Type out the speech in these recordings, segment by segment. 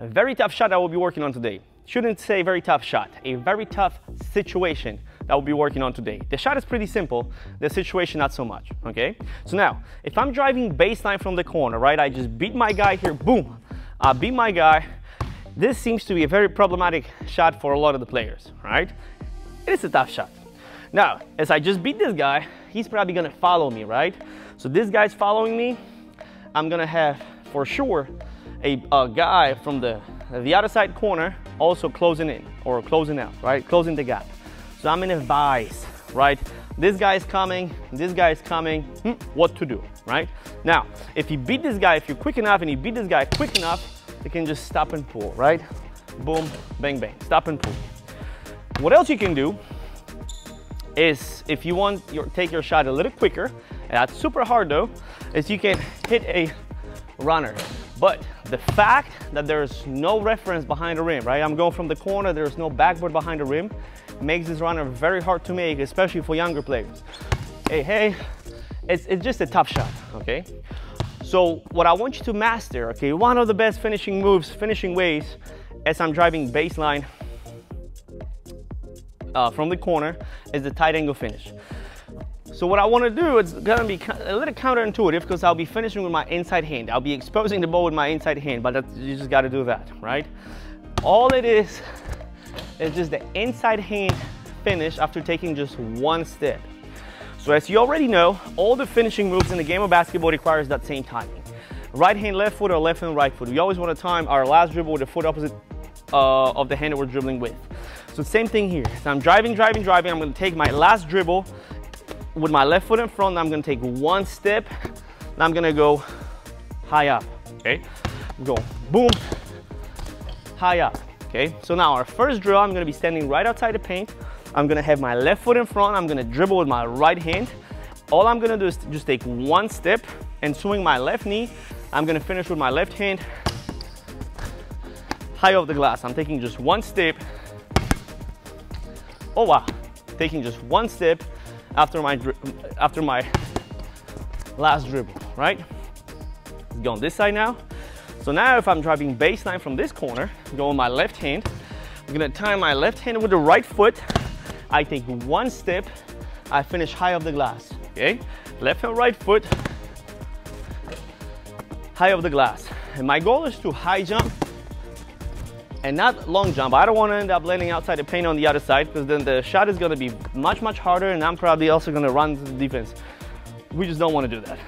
A very tough shot that we'll be working on today. Shouldn't say very tough shot, a very tough situation that we'll be working on today. The shot is pretty simple, the situation not so much, okay? So now, if I'm driving baseline from the corner, right, I just beat my guy here, boom, I beat my guy. This seems to be a very problematic shot for a lot of the players, right? It is a tough shot. Now, as I just beat this guy, he's probably gonna follow me, right? So this guy's following me, I'm gonna have, for sure, a, a guy from the, the other side corner also closing in or closing out, right? Closing the gap. So I'm in a vice, right? This guy is coming, this guy is coming, hmm, what to do, right? Now, if you beat this guy, if you're quick enough and you beat this guy quick enough, you can just stop and pull, right? Boom, bang, bang, stop and pull. What else you can do is if you want your take your shot a little quicker, and that's super hard though, is you can hit a runner. But the fact that there's no reference behind the rim, right? I'm going from the corner, there's no backboard behind the rim, makes this runner very hard to make, especially for younger players. Hey, hey, it's, it's just a tough shot, okay? So what I want you to master, okay, one of the best finishing moves, finishing ways, as I'm driving baseline uh, from the corner, is the tight angle finish. So what I want to do is gonna be a little counterintuitive because I'll be finishing with my inside hand. I'll be exposing the ball with my inside hand, but you just got to do that, right? All it is is just the inside hand finish after taking just one step. So as you already know, all the finishing moves in the game of basketball requires that same timing. Right hand, left foot, or left hand, right foot. We always want to time our last dribble with the foot opposite uh, of the hand that we're dribbling with. So same thing here. So I'm driving, driving, driving. I'm going to take my last dribble with my left foot in front, I'm gonna take one step, and I'm gonna go high up, okay? Go boom, high up, okay? So now our first drill, I'm gonna be standing right outside the paint. I'm gonna have my left foot in front, I'm gonna dribble with my right hand. All I'm gonna do is just take one step and swing my left knee. I'm gonna finish with my left hand high off the glass. I'm taking just one step. Oh wow, taking just one step after my, after my last dribble, right? Let's go on this side now. So now if I'm driving baseline from this corner, go on my left hand, I'm gonna tie my left hand with the right foot. I take one step, I finish high of the glass, okay? Left and right foot, high of the glass. And my goal is to high jump and not long jump. I don't want to end up landing outside the paint on the other side because then the shot is going to be much, much harder and I'm probably also going to run the defense. We just don't want to do that.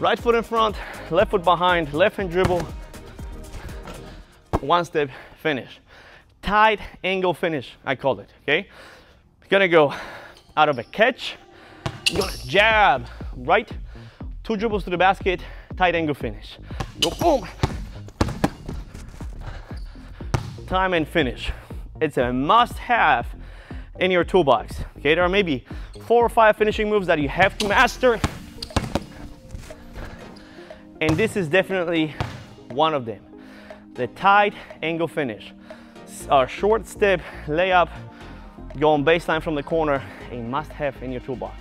Right foot in front, left foot behind, left hand dribble, one step finish. Tight angle finish, I call it, okay? Gonna go out of a catch, gonna jab, right? Two dribbles to the basket, tight angle finish. Go boom, time and finish. It's a must have in your toolbox. Okay, there are maybe four or five finishing moves that you have to master. And this is definitely one of them. The tight angle finish. A short step, layup, going baseline from the corner, a must have in your toolbox.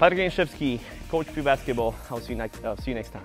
Patryk Janiszewski, Coach P Basketball. I'll see you next, uh, see you next time.